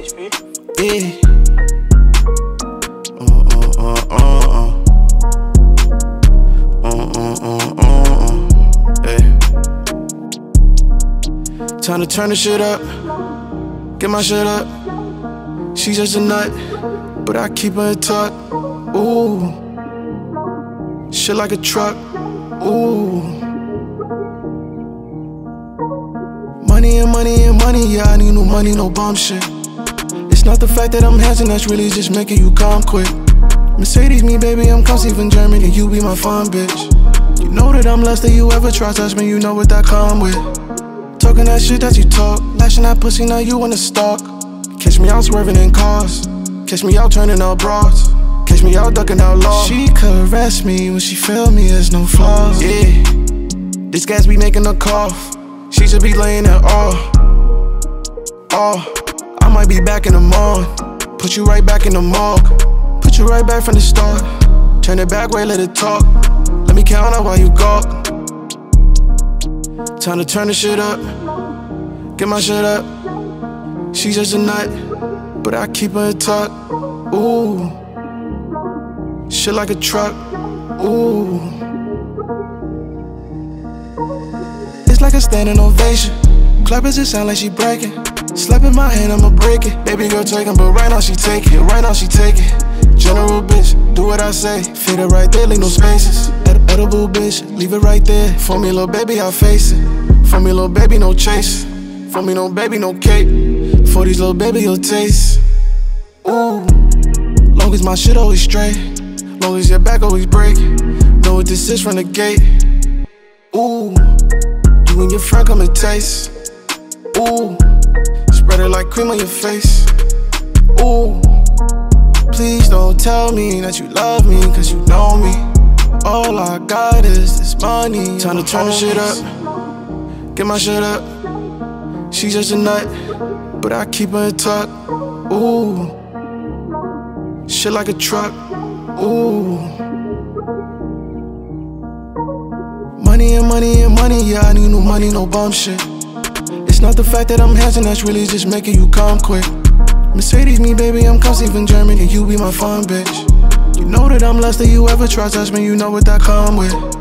HP. Yeah. Time to turn the shit up. Get my shit up. She's just a nut, but I keep her in tuck. Ooh. Shit like a truck. Ooh. Money and money and money, yeah, I need no money, no bum shit. It's not the fact that I'm handsome that's really just making you come quick. Mercedes me, baby, I'm comfy from Germany, you be my fun bitch. You know that I'm less than you ever try touch me, you know what that come with. Talking that shit that you talk, lashing that pussy, now you wanna stalk. Catch me out swerving in cars, catch me out turning out broads. Catch me out ducking out law. She caress me when she feel me, there's no flaws. Yeah, this gas be making her cough. She should be laying it all. Oh, I might be back in the morning. Put you right back in the morgue. Put you right back from the start. Turn it back, wait, let it talk. Let me count out while you gawk. Time to turn the shit up. Get my shit up. She's just a nut, but I keep her in tuck. Ooh. Shit like a truck. Ooh. It's like a standing ovation. Clappers, it sound like she breaking. Slapping my hand, I'ma break it. Baby girl taking, but right now she take it. Right now she take it. General bitch, do what I say. Fit it right there, leave no spaces. Ed- edible bitch, leave it right there. For me, little baby, I'll face it. For me, little baby, no chase. For me, no baby, no cake. For these little baby, you'll taste. Ooh. Long as my shit always straight. Long as your back always break. Know what this is from the gate. Ooh. You and your friend come and taste. Ooh. Spread it like cream on your face. Ooh. Please don't tell me that you love me, cause you know me. All I got is this money. Time to turn the shit up. Get my shit up. She's just a nut, but I keep her in tuck. Ooh. Shit like a truck. Ooh. Money and money and money, yeah, I need no money, no bum shit. Not the fact that I'm handsome that's really just making you come quick. Mercedes me, baby, I'm comfy from Germany, you be my fun bitch. You know that I'm less than you ever try touch me, you know what that come with.